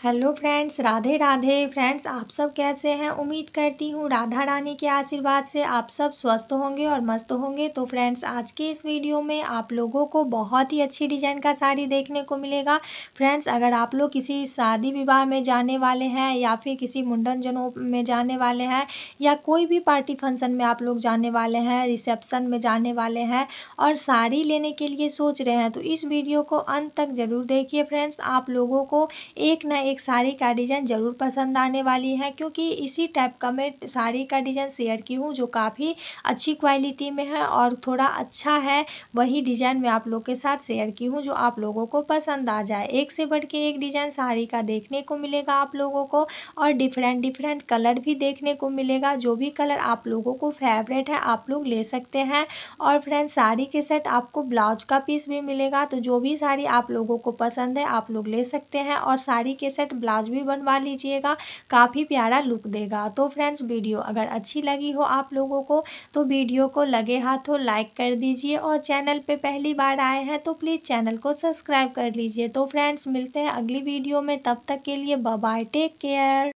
Hello friends, Radhe Radhe. Friends, आप सब कैसे हैं? उम्मीद करती हूँ राधा रानी के आशीर्वाद से आप सब स्वस्थ होंगे और मस्त होंगे। तो फ्रेंड्स, आज के इस वीडियो में आप लोगों को बहुत ही अच्छी डिज़ाइन का साड़ी देखने को मिलेगा। फ्रेंड्स, अगर आप लोग किसी शादी विवाह में जाने वाले हैं या फिर किसी मुंडन जनों में जाने वाले हैं या कोई भी पार्टी फ़ंक्शन में आप लोग जाने वाले हैं, रिसेप्शन में जाने वाले हैं और साड़ी लेने के लिए सोच रहे हैं तो इस वीडियो को अंत तक ज़रूर देखिए। फ्रेंड्स, आप लोगों को एक ना एक साड़ी का डिज़ाइन ज़रूर पसंद आने वाली है, क्योंकि इसी टाइप का मैं साड़ी का डिज़ाइन शेयर की हूँ, जो काफ़ी अच्छी क्वालिटी में है और थोड़ा अच्छा है। वही डिज़ाइन मैं आप लोग के साथ शेयर की हूँ, जो आप लोगों को पसंद आ जाए। एक से बढ़ के एक डिज़ाइन साड़ी का देखने को मिलेगा आप लोगों को, और डिफरेंट डिफरेंट कलर भी देखने को मिलेगा। जो भी कलर आप लोगों को फेवरेट है, आप लोग ले सकते हैं। और फ्रेंड साड़ी के सेट आपको ब्लाउज का पीस भी मिलेगा तो जो भी साड़ी आप लोगों को पसंद है, आप लोग ले सकते हैं। और साड़ी के सेट ब्लाउज भी बनवा लीजिएगा, काफ़ी प्यारा लुक देगा। तो फ्रेंड्स वीडियो अगर अच्छी लगी हो आप लोगों को तो वीडियो को लगे हाथों लाइक कर दीजिए और चैनल पर पहली बार आए हैं तो प्लीज़ चैनल को सब्सक्राइब कर लीजिए। तो फ्रेंड्स मिलते हैं अगली वीडियो में, तब तक के लिए बाय टेक केयर